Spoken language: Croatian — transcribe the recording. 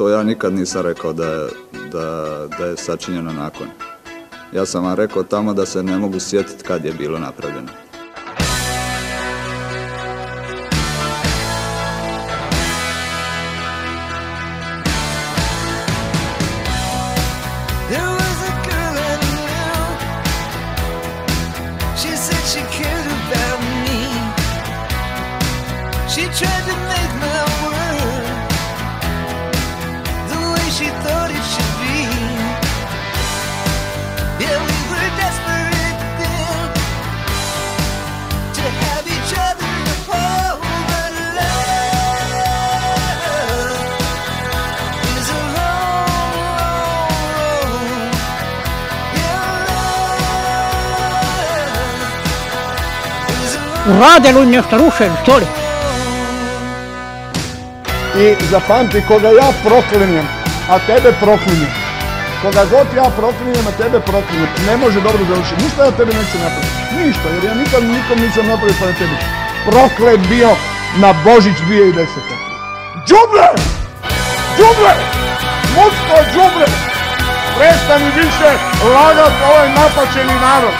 to ja nikad nisam rekao da je, da, da je sačinjeno nakon. Ja sam vam rekao tamo da se ne mogu sjetiti kad je bilo napravljeno. She tried to make my she thought it should be. Yeah, we were desperate then to have each other hold, but love is a long, long road. Rade li nešto rušen, što li? I zapamti, koga ja proklinjem, a tebe proklinjem. Koga god ja proklinjem, a tebe proklinjem, ne može dobro završiti. Ništa ja tebi neću napraviti. Ništa, jer ja nikad nikom nisam napravio pa na tebi. Proklet bio na Božić 2010. Džubre! Džubre! Muško džubre! Prestani više lagat ovaj napačeni narod.